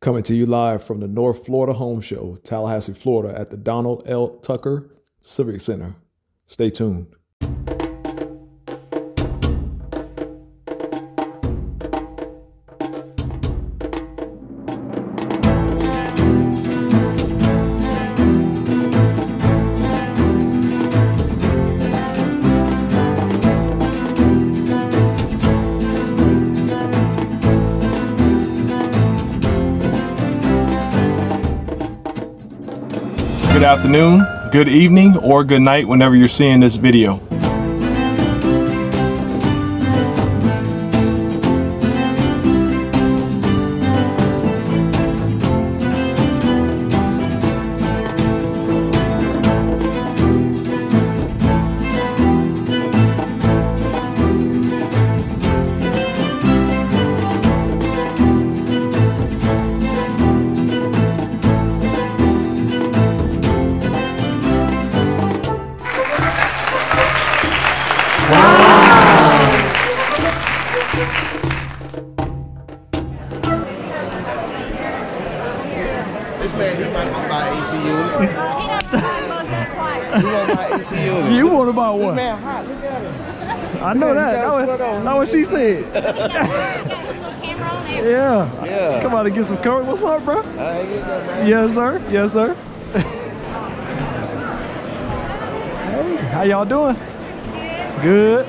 Coming to you live from the North Florida Home Show, Tallahassee, Florida, at the Donald L. Tucker Civic Center. Stay tuned. Good afternoon, good evening, or good night whenever you're seeing this video. Unit. You about This what? man hot. Look at him. I know that. got That was, on. that what she said. Got his little camera on there. Yeah. Yeah. Come out and get some cover. What's up, bro? I that. Yes, sir. Yes, sir. hey, how y'all doing? Good.